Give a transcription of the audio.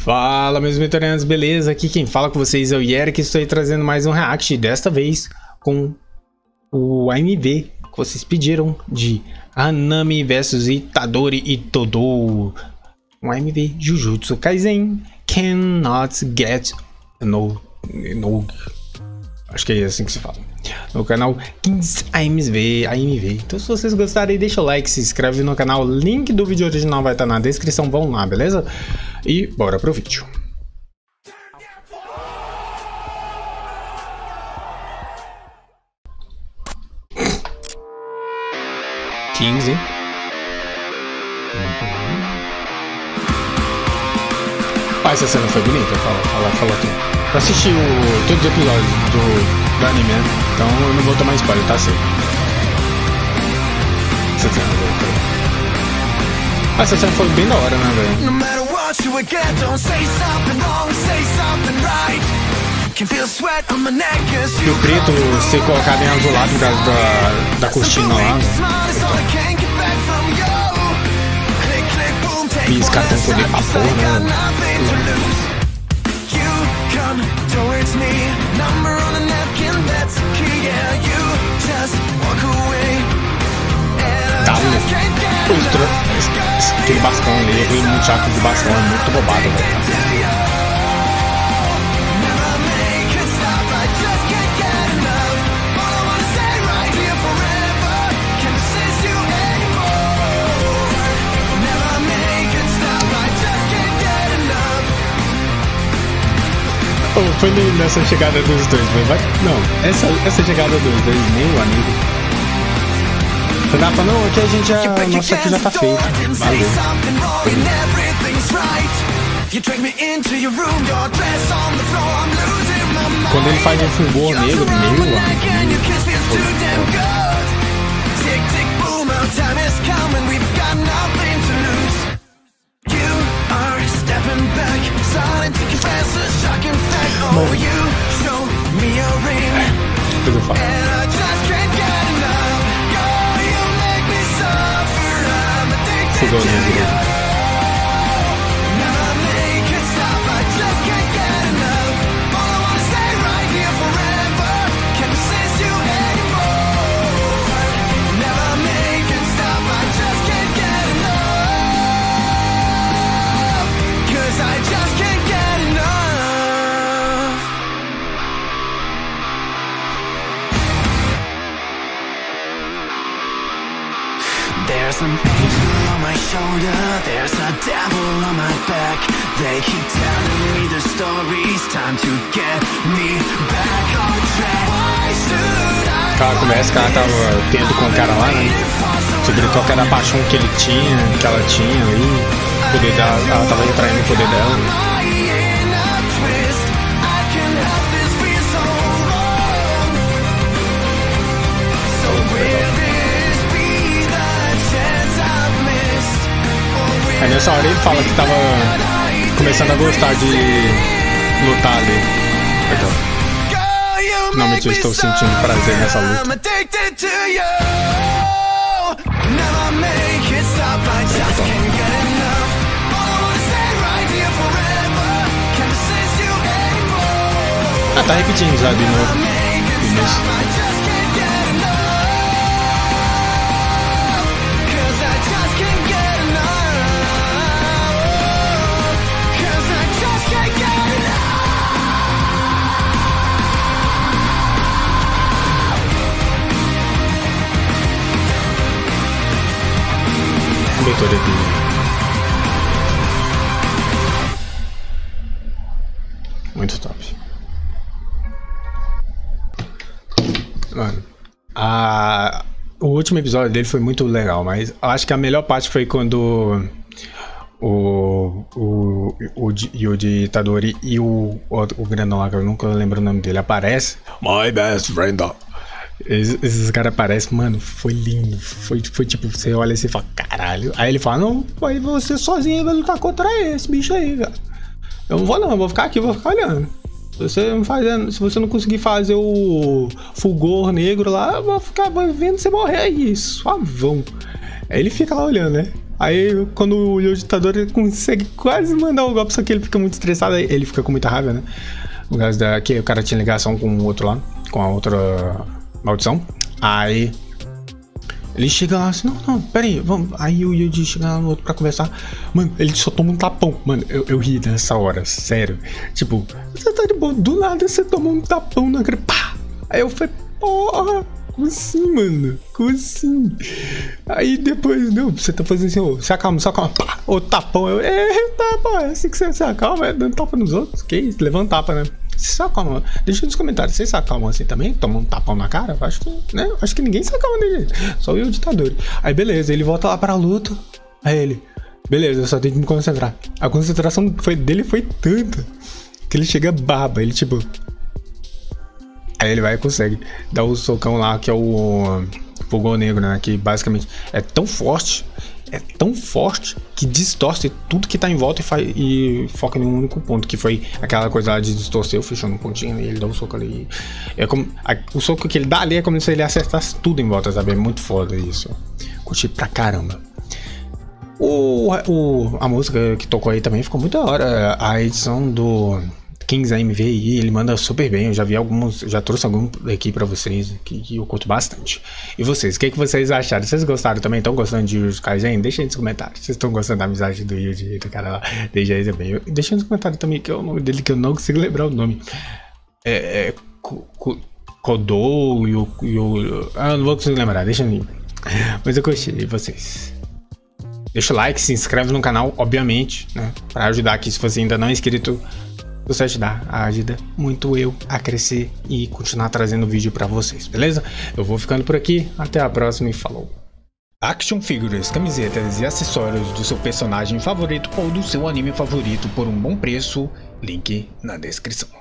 Fala meus veterinários, beleza? Aqui quem fala com vocês é o Yerek, estou aí trazendo mais um react, desta vez com o AMV que vocês pediram de Anami vs Itadori e Todo. Um AMV Jujutsu Kaisen Cannot Get No... no acho que é assim que se fala. No canal 15 AMV, AMV. Então se vocês gostarem, deixa o like, se inscreve no canal. Link do vídeo original vai estar na descrição, vão lá, beleza? E bora pro vídeo. Quinze. Ah, essa cena foi bonita, fala, fala, fala tu. Eu assisti o, todos os episódios do, do anime, né? então eu não vou tomar spoiler, tá certo. Essa cena foi. Ah, essa cena foi bem da hora, né, velho? E o preto ser colocado em azulado causa da, da cortina lá. E os caras têm poder pra porra, né? Aquele bastão ali, aquele muito de bastão, é muito roubado, velho. Foi nessa chegada dos dois, mas vai. Não, essa, essa chegada dos dois, meu amigo. Renata, não, aqui a gente já. Nossa, aqui já tá feito. Valeu. Quando ele faz um fulgor negro, meu amigo. Fogão negro. There's an angel on my shoulder, there's a devil on my back They keep telling me their stories, time to get me back on track I Aquela conversa que ela tava tendo com o cara lá, né? Sobre qual era a paixão que ele tinha, que ela tinha ali, o poder dela, ela tava retraindo o poder dela. Nessa hora ele fala que tava começando a gostar de lutar ali. Finalmente eu estou sentindo prazer nessa luta. Ah, tá repetindo já de novo. Isso. Abertura aqui. Muito top. Mano, a... o último episódio dele foi muito legal, mas acho que a melhor parte foi quando o, o, o, o de Itadori e o, o, o grandão lá, que eu nunca lembro o nome dele, aparece. My best friend. Esses, esses caras aparecem, mano, foi lindo. Foi, foi tipo, você olha assim e fala, caralho. Aí ele fala, não, aí você sozinho vai lutar contra esse bicho aí, velho. Eu não vou não, eu vou ficar aqui, vou ficar olhando. Se você não fazendo, se você não conseguir fazer o fulgor negro lá, eu vou ficar vendo você morrer aí, suavão. Aí ele fica lá olhando, né? Aí, quando o Yoji Itadori consegue quase mandar o golpe, só que ele fica muito estressado, ele fica com muita raiva, né? No caso da que o cara tinha ligação com o outro lá, com a outra maldição. Aí ele chega lá assim, não, não, pera aí, vamos. Aí o Yuji chega lá no outro pra conversar. Mano, ele só toma um tapão. Mano, eu, eu ri nessa hora, sério. Tipo, você tá de boa, do nada você toma um tapão na cara. Pá! Aí eu falei, porra, como assim, mano? Como assim? Aí depois, não, você tá fazendo assim, ô, se acalma, se acalma, pá, o tapão. Eu, tá, pô, é assim que você se acalma, é dando tapa nos outros. Que isso, levanta tapa, né? Se acalma. Deixa nos comentários, vocês se acalmam assim também? Tomam um tapão na cara? Acho que, né? Acho que ninguém se acalma dele. Só eu, o ditador. Aí beleza, ele volta lá pra luta. Aí ele, beleza, eu só tenho que me concentrar. A concentração foi, dele foi tanta que ele chega baba. Ele tipo. Aí ele vai e consegue dar o socão lá, que é o Fogão Negro, né? Que basicamente é tão forte é tão forte que distorce tudo que tá em volta e, faz, e foca em um único ponto, que foi aquela coisa lá de distorcer, fechando um pontinho e ele dá um soco ali. É como, a, o soco que ele dá ali é como se ele acertasse tudo em volta, sabe? É muito foda isso. Curti pra caramba. O, o, a música que tocou aí também ficou muito da hora. A edição do Kings AMV aí, ele manda super bem. Eu já vi alguns, já trouxe algum aqui para vocês que, que, eu curto bastante. E vocês, o que, que vocês acharam? Vocês gostaram também? Estão gostando de Yuji Kaisen? Aí nos comentários. Vocês estão gostando da amizade do Yuji, do cara lá? Deixa aí também. Deixa nos comentários também que é o nome dele que eu não consigo lembrar o nome. É. é Kodou e o. Ah, eu não vou conseguir lembrar, deixa aí. Mas eu gostei de vocês. Deixa o like, se inscreve no canal, obviamente, né? Para ajudar aqui se você ainda não é inscrito você ajudar, ajuda muito eu a crescer e continuar trazendo vídeo para vocês, beleza? Eu vou ficando por aqui, até a próxima e falou! Action Figures, camisetas e acessórios do seu personagem favorito ou do seu anime favorito por um bom preço, link na descrição.